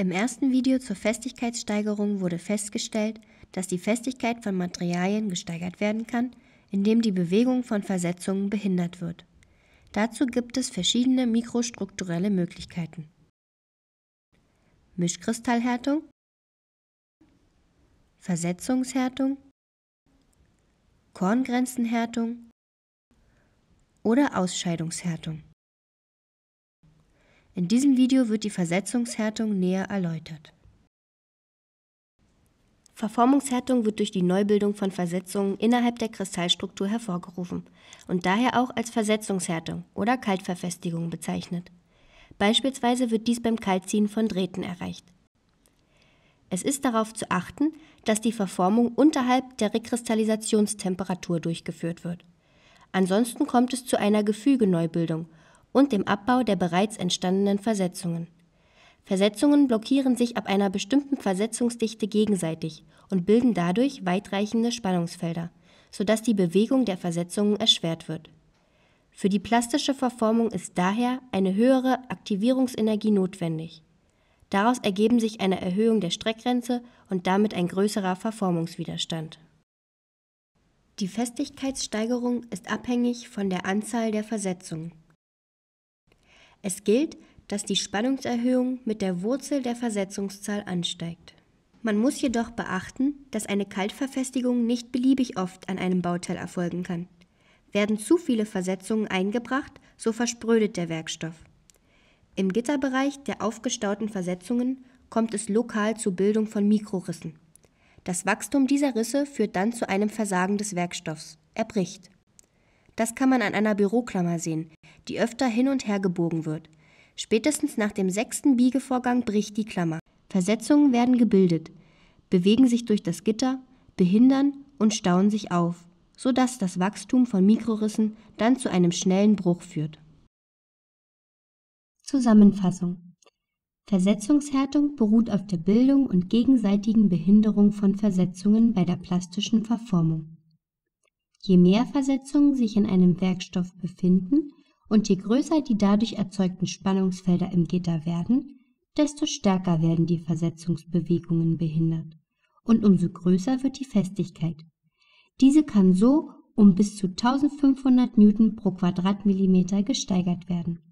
Im ersten Video zur Festigkeitssteigerung wurde festgestellt, dass die Festigkeit von Materialien gesteigert werden kann, indem die Bewegung von Versetzungen behindert wird. Dazu gibt es verschiedene mikrostrukturelle Möglichkeiten. Mischkristallhärtung, Versetzungshärtung, Korngrenzenhärtung oder Ausscheidungshärtung. In diesem Video wird die Versetzungshärtung näher erläutert. Verformungshärtung wird durch die Neubildung von Versetzungen innerhalb der Kristallstruktur hervorgerufen und daher auch als Versetzungshärtung oder Kaltverfestigung bezeichnet. Beispielsweise wird dies beim Kaltziehen von Drähten erreicht. Es ist darauf zu achten, dass die Verformung unterhalb der Rekristallisationstemperatur durchgeführt wird. Ansonsten kommt es zu einer Gefügeneubildung und dem Abbau der bereits entstandenen Versetzungen. Versetzungen blockieren sich ab einer bestimmten Versetzungsdichte gegenseitig und bilden dadurch weitreichende Spannungsfelder, sodass die Bewegung der Versetzungen erschwert wird. Für die plastische Verformung ist daher eine höhere Aktivierungsenergie notwendig. Daraus ergeben sich eine Erhöhung der Streckgrenze und damit ein größerer Verformungswiderstand. Die Festigkeitssteigerung ist abhängig von der Anzahl der Versetzungen. Es gilt, dass die Spannungserhöhung mit der Wurzel der Versetzungszahl ansteigt. Man muss jedoch beachten, dass eine Kaltverfestigung nicht beliebig oft an einem Bauteil erfolgen kann. Werden zu viele Versetzungen eingebracht, so versprödet der Werkstoff. Im Gitterbereich der aufgestauten Versetzungen kommt es lokal zur Bildung von Mikrorissen. Das Wachstum dieser Risse führt dann zu einem Versagen des Werkstoffs. Er bricht. Das kann man an einer Büroklammer sehen, die öfter hin und her gebogen wird. Spätestens nach dem sechsten Biegevorgang bricht die Klammer. Versetzungen werden gebildet, bewegen sich durch das Gitter, behindern und stauen sich auf, sodass das Wachstum von Mikrorissen dann zu einem schnellen Bruch führt. Zusammenfassung Versetzungshärtung beruht auf der Bildung und gegenseitigen Behinderung von Versetzungen bei der plastischen Verformung. Je mehr Versetzungen sich in einem Werkstoff befinden und je größer die dadurch erzeugten Spannungsfelder im Gitter werden, desto stärker werden die Versetzungsbewegungen behindert und umso größer wird die Festigkeit. Diese kann so um bis zu 1500 Newton pro Quadratmillimeter gesteigert werden